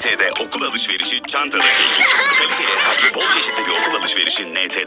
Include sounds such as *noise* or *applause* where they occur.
NT'de okul alışverişi çantada keyif. *laughs* Kaliteli hesaplı bol çeşitli bir okul alışverişi NT'de.